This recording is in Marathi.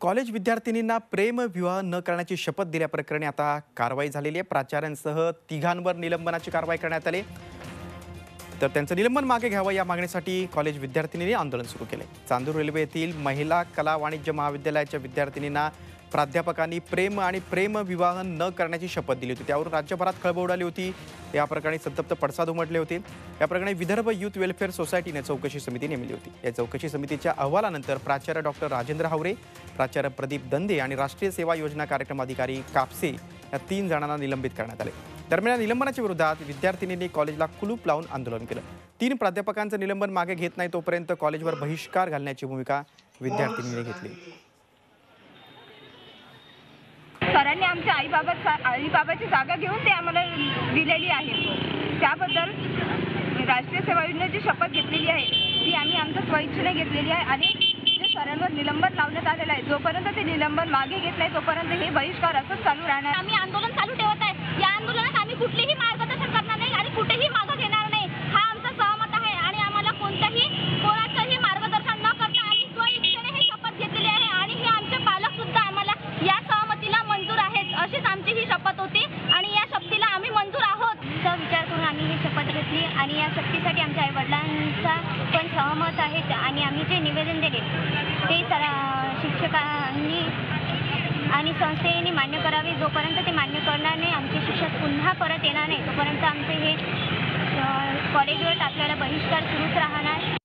कॉलेज विद्यार्थिनींना प्रेम विवाह न करण्याची शपथ दिल्याप्रकरणी आता कारवाई झालेली आहे. प्राचार्यांसह तिघांवर निलंबनाची कारवाई करण्यात आली तर त्यांचं निलंबन मागे घ्यावं या मागणीसाठी कॉलेज विद्यार्थिनींनी आंदोलन सुरू केले चांदूर रेल्वे येथील महिला कला वाणिज्य महाविद्यालयाच्या विद्यार्थिनींना प्राध्यापकांनी प्रेम आणि प्रेम विवाह न करण्याची शपथ दिली होती. त्यावरून राज्यभरात खळबळ उडाली होती. या प्रकरणी संतप्त पडसाद उमटले होते. या प्रकरणी विदर्भ युथ वेलफेअर सोसायटीने चौकशी समिती नेमली होती. या चौकशी समितीच्या अहवालानंतर प्राचार्य डॉक्टर राजेंद्र हावरे प्राचार्य प्रदीप दंदे आणि राष्ट्रीय सेवा योजना कार्यक्रम अधिकारी कापसे या तीन जणांना निलंबित करण्यात आले. दरम्यान या निलंबनाच्या विरोधात विद्यार्थिनींनी कॉलेजला कुलूप लावून आंदोलन केलं. तीन प्राध्यापकांचं निलंबन मागे घेत नाही तोपर्यंत कॉलेजवर बहिष्कार घालण्याची भूमिका विद्यार्थिनींनी घेतली. सरांनी आमच्या आईबाबा आईबाबाची जागा घेऊन ते आम्हाला दिलेली आहे. त्याबद्दल राष्ट्रीय सेवा योजनेची शपथ घेतलेली आहे. ती आम्ही आमच्या स्वइच्छेने घेतलेली आहे आणि जे सरांवर निलंबन लावण्यात आलेलं आहे जोपर्यंत ते निलंबन मागे घेत नाही तोपर्यंत हे बहिष्कार असंच चालू राहणार. आम्ही आंदोलन चालू ठेवत आहे या आंदोलनात आम्ही कुठलेही मार्गदर्शन करणार नाही आणि कुठेही मागं घेणार नाही हा आमचा सहमत आहे आणि आम्हाला कोणत्याही कोणाचंही मार्गदर्शन न करता आम्ही स्वइच्छेने हे शपथ घेतलेली आहे आणि हे आमचे पालक सुद्धा आम्हाला या सहमतीला मंजूर आहेत अशीच आमची ही शपथ होती आणि या शपथीला आम्ही मंजूर आहोत चा विचार करून आम्ही ही शपथ घेतली आणि या सक्तीसाठी आमच्या आईवडिलांचा पण सहमत आहे आणि आम्ही जे निवेदन दिले ते सरा शिक्षकांनी आणि संस्थेने मान्य करावे. जोपर्यंत ते मान्य करणार नाही आमचे शिक्षक पुन्हा परत येणार नाही. तोपर्यंत आमचे हे कॉलेजवर आपल्याला बहिष्कार सुरूच राहणार.